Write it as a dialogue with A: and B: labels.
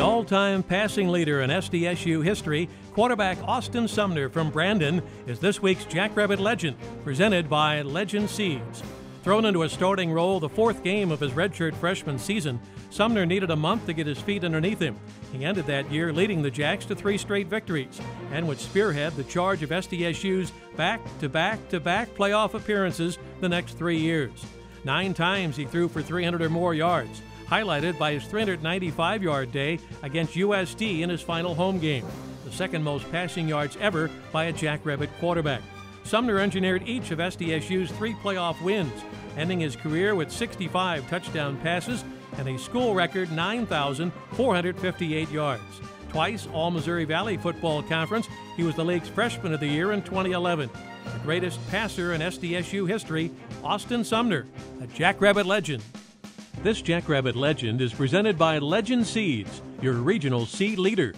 A: All time passing leader in SDSU history, quarterback Austin Sumner from Brandon, is this week's Jackrabbit Legend, presented by Legend Seeds. Thrown into a starting role the fourth game of his redshirt freshman season, Sumner needed a month to get his feet underneath him. He ended that year leading the Jacks to three straight victories and would spearhead the charge of SDSU's back to back to back playoff appearances the next three years. Nine times he threw for 300 or more yards, highlighted by his 395 yard day against USD in his final home game, the second most passing yards ever by a Jackrabbit quarterback. Sumner engineered each of SDSU's three playoff wins, ending his career with 65 touchdown passes and a school record 9,458 yards. Twice All Missouri Valley Football Conference, he was the league's Freshman of the Year in 2011. The greatest passer in SDSU history, Austin Sumner, a Jackrabbit legend. This Jackrabbit legend is presented by Legend Seeds, your regional seed leader.